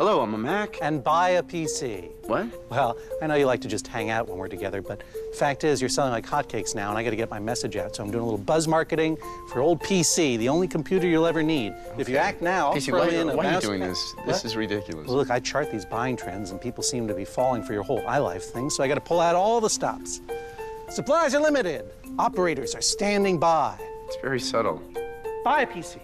Hello, I'm a Mac. and buy a PC. What? Well, I know you like to just hang out when we're together, but fact is, you're selling like hotcakes now, and I got to get my message out. So I'm doing a little buzz marketing for old PC, the only computer you'll ever need. If you act now, I'll throw why, in a why are you doing this? This is ridiculous. Well, look, I chart these buying trends, and people seem to be falling for your whole iLife thing, so I got to pull out all the stops. Supplies are limited. Operators are standing by. It's very subtle. Buy a PC.